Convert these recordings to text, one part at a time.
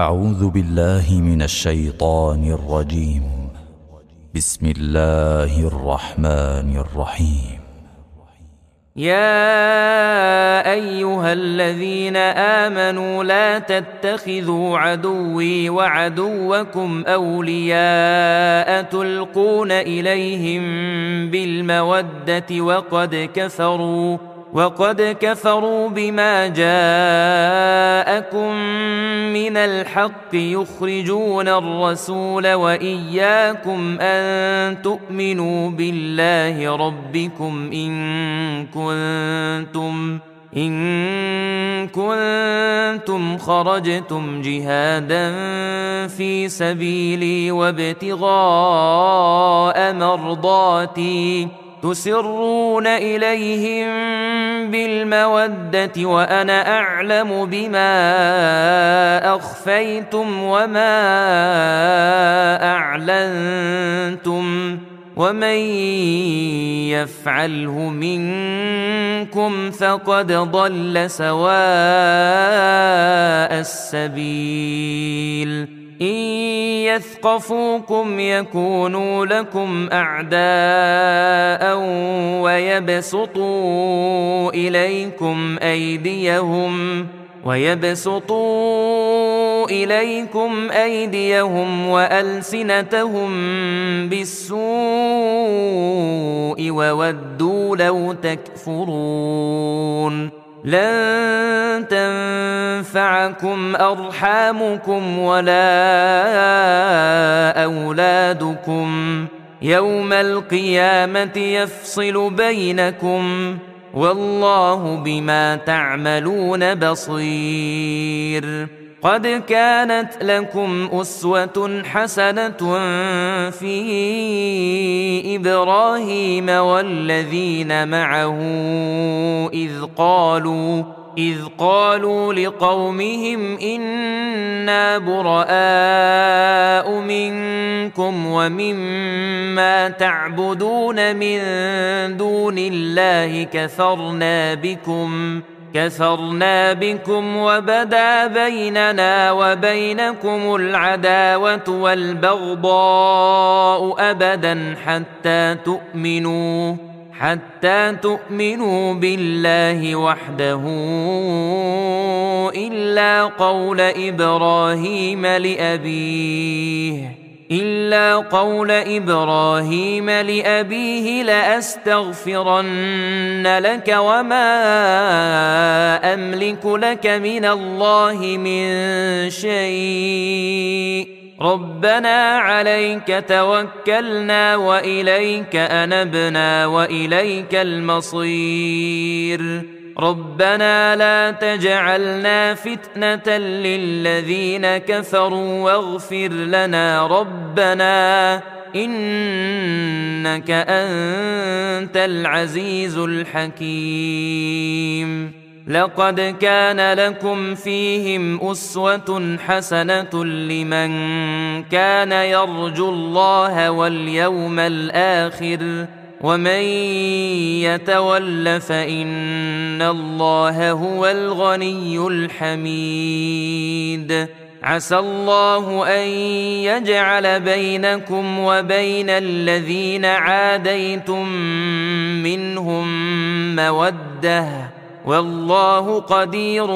أعوذ بالله من الشيطان الرجيم. بسم الله الرحمن الرحيم. يا أيها الذين آمنوا لا تتخذوا عدوي وعدوكم أولياء تلقون إليهم بالمودة وقد كفروا. وقد كفروا بما جاءكم من الحق يخرجون الرسول وإياكم أن تؤمنوا بالله ربكم إن كنتم إن كنتم خرجتم جهادا في سبيلي وابتغاء مرضاتي تسرون إليهم بالمودة وأنا أعلم بما أخفيتم وما أعلنتم ومن يفعله منكم فقد ضل سواء السبيل إن يثقفوكم يكونوا لكم أعداء ويبسطوا إليكم أيديهم ويبسطوا إليكم أيديهم وألسنتهم بالسوء وودوا لو تكفرون لن تنفعكم أرحامكم ولا أولادكم. يوم القيامة يفصل بينكم. والله بما تعملون بصير. قد كانت لكم أسوة حسنة في إبراهيم والذين معه إذ قالوا إذ قالوا لقومهم إنا براء منكم ومما تعبدون من دون الله كفرنا بكم. كفرنا بكم وبدا بيننا وبينكم العداوه والبغضاء ابدا حتى تؤمنوا حتى تؤمنوا بالله وحده الا قول إبراهيم لابيه. إلا قول إبراهيم لأبيه لأستغفرن لك وما أملك لك من الله من شيء. ربنا عليك توكلنا وإليك أنبنا وإليك المصير ربنا لا تجعلنا فتنة للذين كفروا واغفر لنا ربنا إنك أنت العزيز الحكيم. لقد كان لكم فيهم أسوة حسنة لمن كان يرجو الله واليوم الآخر. ومن يتول فإن الله هو الغني الحميد. عسى الله أن يجعل بينكم وبين الذين عاديتم منهم مودة. والله قدير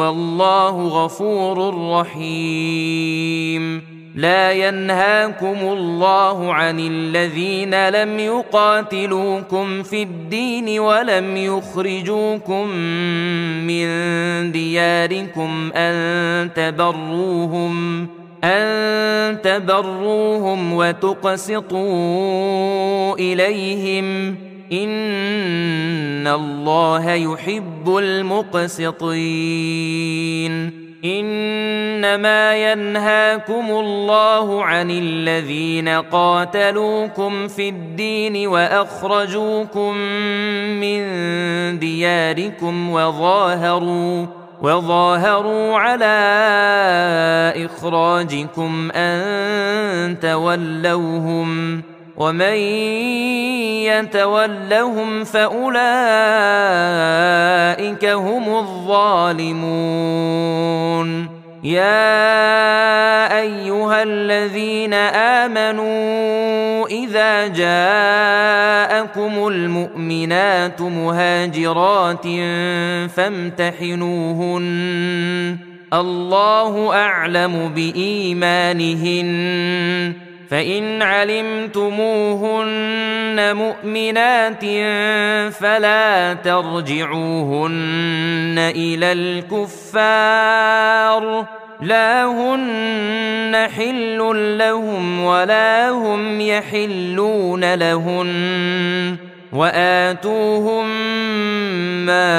والله غفور رحيم. لا ينهاكم الله عن الذين لم يقاتلوكم في الدين ولم يخرجوكم من دياركم أن تبروهم أن تبروهم وتقسطوا إليهم. إن الله يحب المقسطين. إنما ينهاكم الله عن الذين قاتلوكم في الدين وأخرجوكم من دياركم وظاهروا وظاهروا على إخراجكم أن تولوهم ومن يتولهم فأولئك هم الظالمون يا أيها الذين آمنوا إذا جاءكم المؤمنات مهاجرات فامتحنوهن. الله أعلم بإيمانهن. فإن علمتموهن مؤمنات فلا ترجعوهن إلى الكفار لا هن حل لهم ولا هم يحلون لهن وآتوهم ما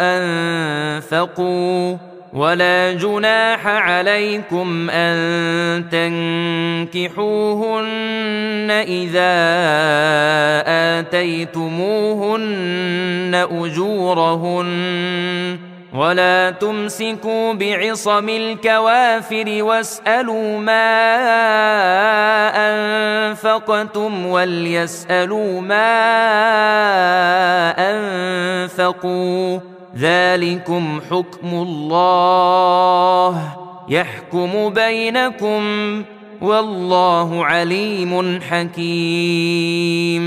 أنفقوا ولا جناح عليكم أن تنكحوهن إذا آتيتموهن أجورهن ولا تمسكوا بعصم الكوافر واسألوا ما أنفقتم وليسألوا ما أنفقوا ذلكم حكم الله يحكم بينكم والله عليم حكيم.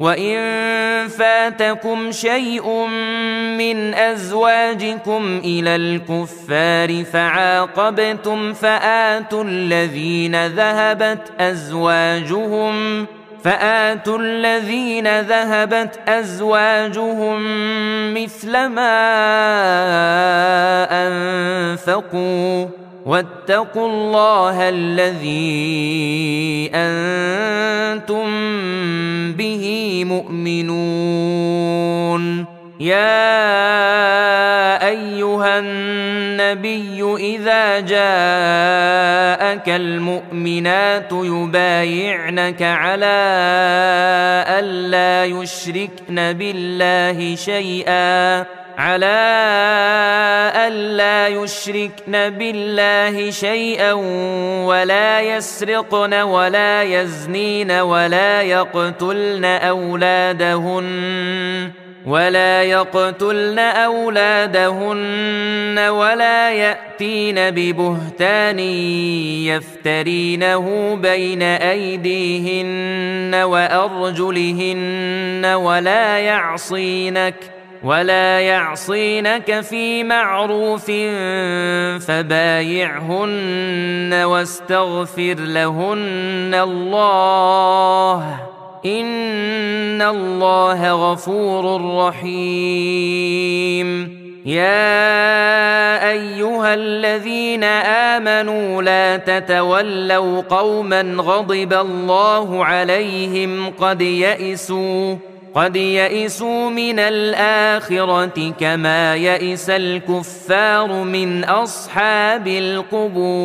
وإن فاتكم شيء من أزواجكم إلى الكفار فعاقبتم فآتوا الذين ذهبت أزواجهم فآتوا الذين ذهبت أزواجهم مثل ما أنفقوا واتقوا الله الذي أنتم به مؤمنون. يا أيها النبي إذا جاءك المؤمنات يبايعنك على ألا يشركن بالله شيئا على ألا يشركن بالله شيئا ولا يسرقن ولا يزنين ولا يقتلن أولادهن. ولا يقتلن أولادهن ولا يأتين ببهتان يفترينه بين أيديهن وأرجلهن ولا يعصينك ۖ ولا يعصينك في معروف فبايعهن واستغفر لهن الله إن الله غفور رحيم. يا أيها الذين آمنوا لا تتولوا قوما غضب الله عليهم قد يئسوا قد يئسوا من الآخرة كما يئس الكفار من أصحاب القبور.